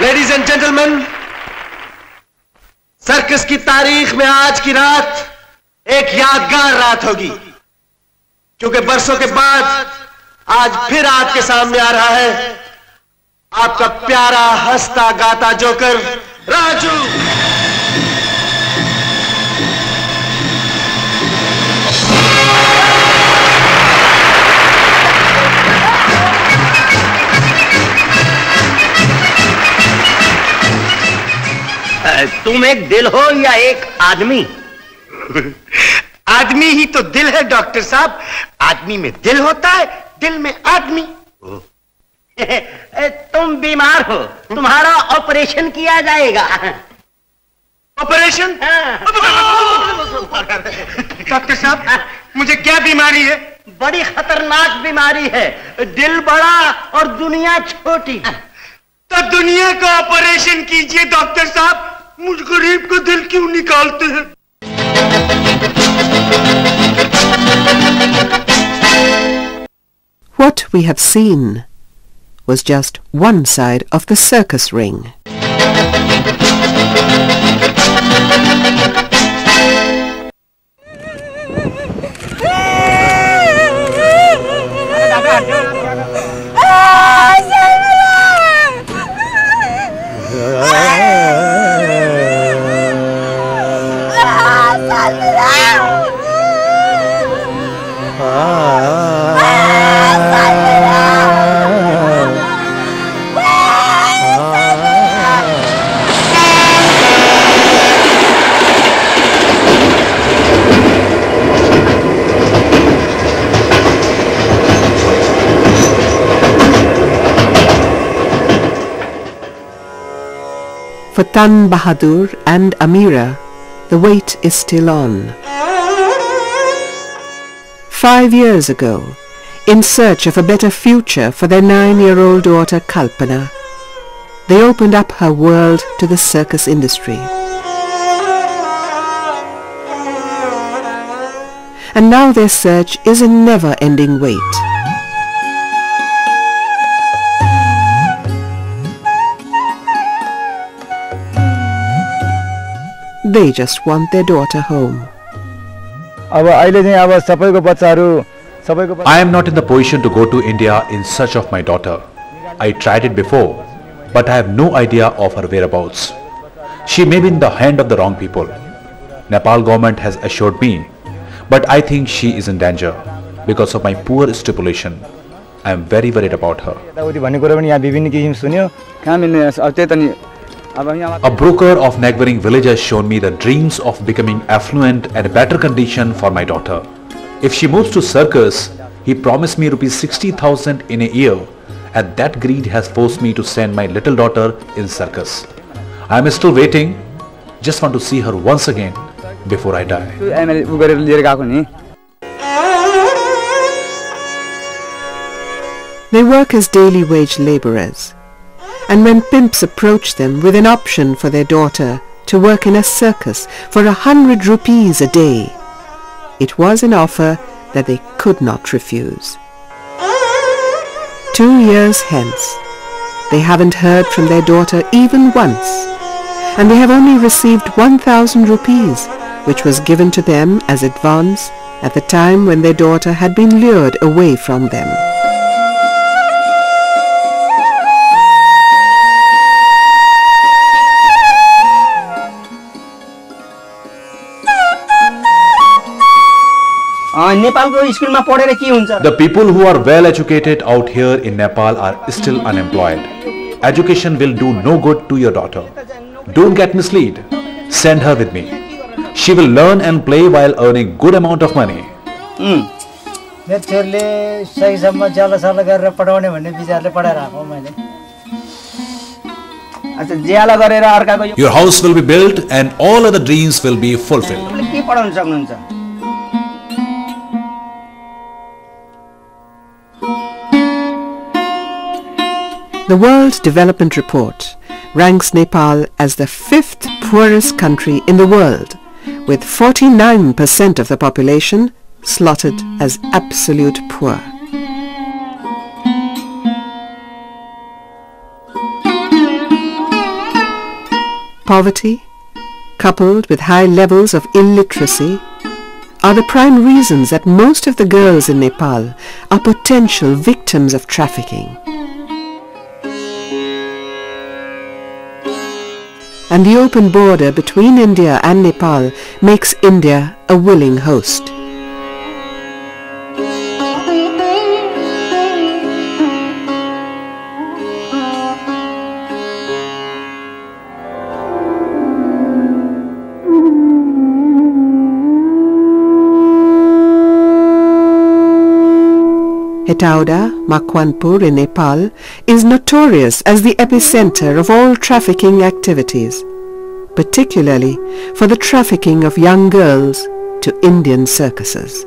Ladies and gentleman circus की तारीख में आज की रात एक यादगार रात होगी। क्योंकि बरसों के बाद आज फिर आपके सामने आ रहा है आपका प्यारा हंसता गाता जोकर राजू। तुम एक दिल हो या एक आदमी? आदमी ही तो दिल है डॉक्टर साहब। आदमी में दिल होता है दिल में आदमी। तुम बीमार हो तुम्हारा ऑपरेशन किया जाएगा। ऑपरेशन? डॉक्टर साहब मुझे क्या बीमारी है? बड़ी खतरनाक बीमारी है। दिल बड़ा और दुनिया छोटी। तो दुनिया का ऑपरेशन कीजिए डॉक्टर साहब। मुझ गरीब का दिल क्यों निकालते हैं What we have seen was just one side of the circus ring. For Tan Bahadur and Amira, the wait is still on. Five years ago, in search of a better future for their nine-year-old daughter Kalpana, they opened up her world to the circus industry. And now their search is a never-ending wait. They just want their daughter home. I am not in the position to go to India in search of my daughter. I tried it before, but I have no idea of her whereabouts. She may be in the hand of the wrong people. Nepal government has assured me, but I think she is in danger because of my poor stipulation. I am very worried about her. A broker of neighboring village has shown me the dreams of becoming affluent and better condition for my daughter. If she moves to circus, he promised me rupees 60,000 in a year and that greed has forced me to send my little daughter in circus. I am still waiting, just want to see her once again before I die. They work as daily wage laborers. And when pimps approached them with an option for their daughter to work in a circus for a hundred rupees a day, it was an offer that they could not refuse. Two years hence, they haven't heard from their daughter even once, and they have only received 1000 rupees, which was given to them as advance at the time when their daughter had been lured away from them. नेपालको स्कुलमा पढेर के हुन्छ? The people who are well educated out here in Nepal are still unemployed education will do no good to your daughter don't get mislead send her with me she will learn and play while earning good amount of money नेतृहरूले सहीसम्म ज्यालोसालो गरेर पठाउने भन्ने विचारले पठाइरहेको मैले। ज्याला गरेर अर्काको यो house will be built and all other dreams will be fulfilled के पढाउन सक्नुहुन्छ? The World Development Report ranks Nepal as the fifth poorest country in the world, with 49% of the population slotted as absolute poor. Poverty, coupled with high levels of illiteracy, are the prime reasons that most of the girls in Nepal are potential victims of trafficking. And the open border between India and Nepal makes India a willing host. Hetauda, Makwanpur in Nepal is notorious as the epicenter of all trafficking activities, particularly for the trafficking of young girls to Indian circuses.